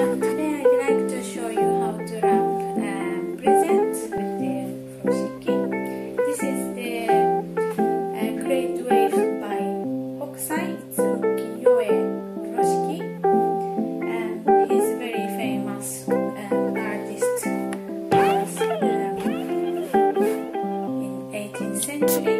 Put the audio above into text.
today I'd like to show you how to wrap a presents with the furoshiki. This is the uh, Great Wave by Hokusai Itsuki Furoshiki and he's a very famous um, artist. Um, in 18th century.